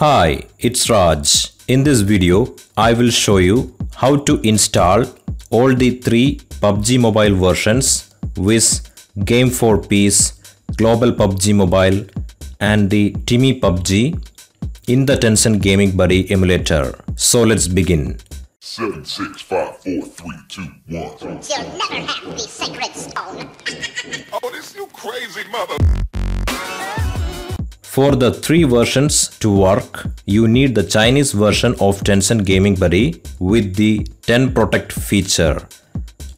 Hi, it's Raj. In this video, I will show you how to install all the three PUBG mobile versions with Game for Peace, Global PUBG Mobile and the Timi PUBG in the Tencent Gaming Buddy emulator. So let's begin. Seven, six, five, four, three, two, one. You'll never have the sacred stone. Oh, this you crazy mother. For the three versions to work, you need the Chinese version of Tencent Gaming Buddy with the 10 Protect feature.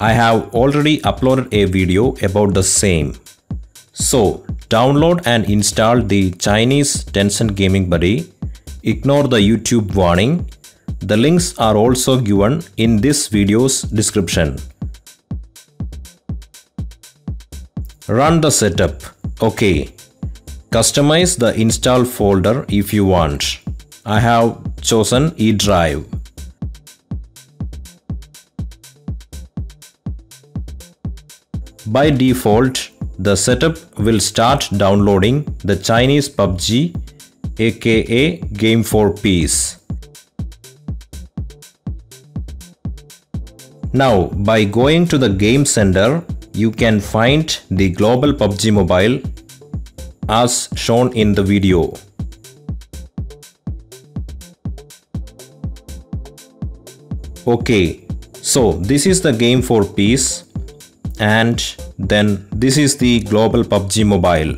I have already uploaded a video about the same. So, download and install the Chinese Tencent Gaming Buddy. Ignore the YouTube warning. The links are also given in this video's description. Run the setup. OK. Customize the install folder if you want. I have chosen E drive. By default, the setup will start downloading the Chinese PUBG aka Game for Peace. Now, by going to the Game Center, you can find the Global PUBG Mobile as shown in the video. Okay, so this is the game for peace and then this is the global PUBG mobile.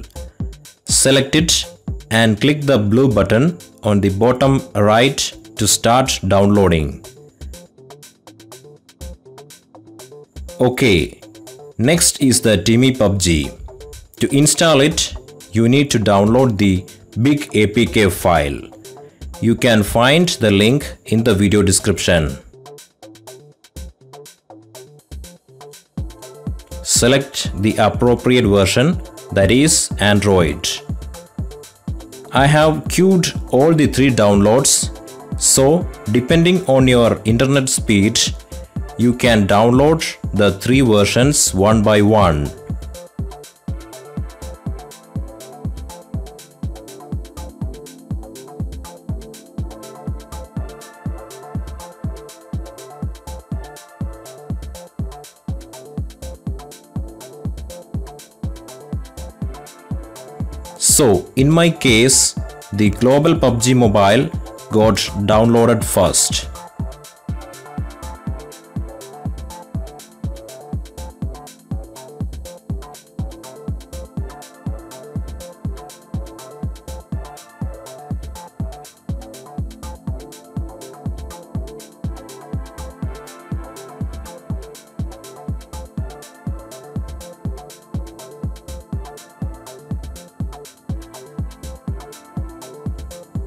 Select it and click the blue button on the bottom right to start downloading. Okay, next is the Timi PUBG. To install it, you need to download the big APK file. You can find the link in the video description. Select the appropriate version that is Android. I have queued all the three downloads so depending on your internet speed you can download the three versions one by one. So in my case, the global PUBG mobile got downloaded first.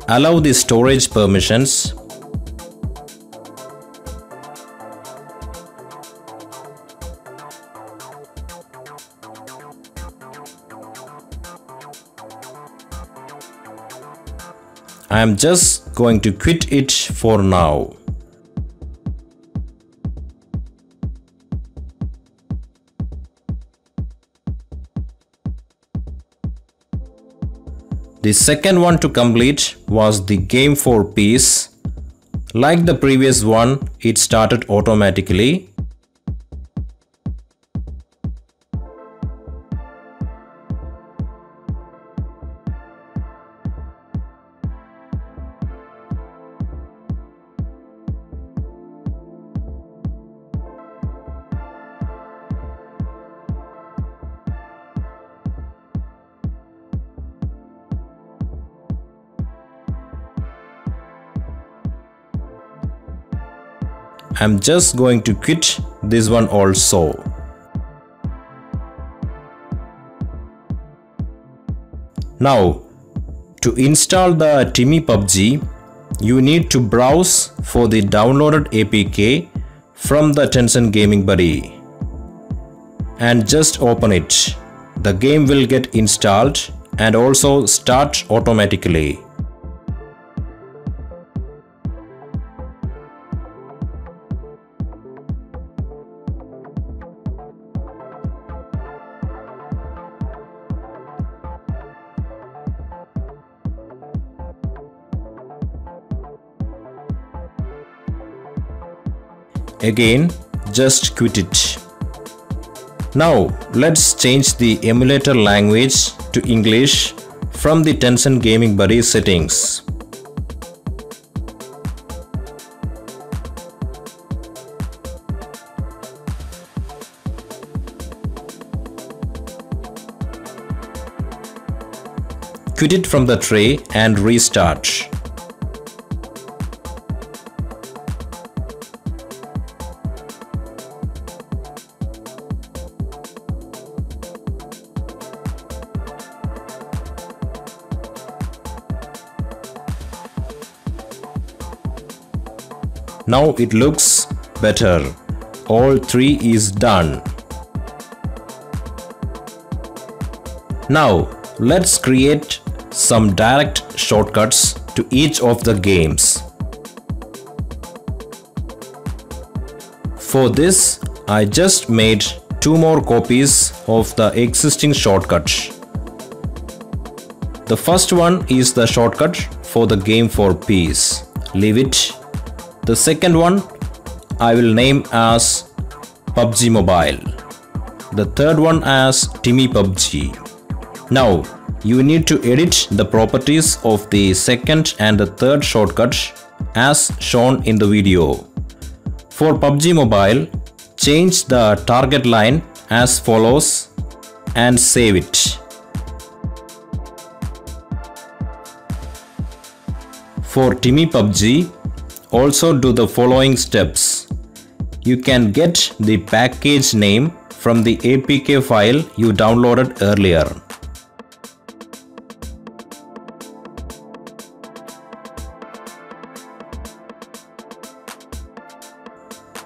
Allow the storage permissions. I am just going to quit it for now. The second one to complete was the game for peace. Like the previous one, it started automatically. I'm just going to quit this one also. Now, to install the Timi PUBG, you need to browse for the downloaded APK from the Tencent Gaming Buddy and just open it. The game will get installed and also start automatically. Again, just quit it. Now, let's change the emulator language to English from the Tencent Gaming Buddy settings. Quit it from the tray and restart. Now it looks better. All three is done. Now let's create some direct shortcuts to each of the games. For this, I just made two more copies of the existing shortcut. The first one is the shortcut for the game for peace. Leave it the second one I will name as PUBG Mobile. The third one as Timi PUBG. Now you need to edit the properties of the second and the third shortcut as shown in the video. For PUBG Mobile, change the target line as follows and save it. For Timi PUBG, also do the following steps. You can get the package name from the APK file you downloaded earlier.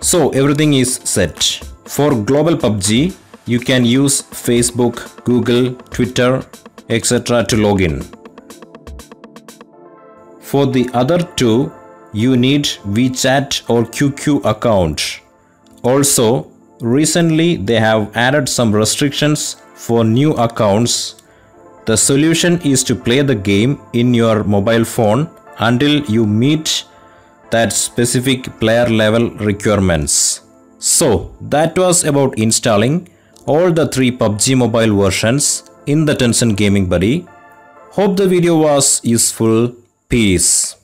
So everything is set. For global PUBG, you can use Facebook, Google, Twitter, etc. to log in. For the other two, you need WeChat or QQ account. Also, recently they have added some restrictions for new accounts. The solution is to play the game in your mobile phone until you meet that specific player level requirements. So that was about installing all the three PUBG mobile versions in the Tencent Gaming Buddy. Hope the video was useful. Peace.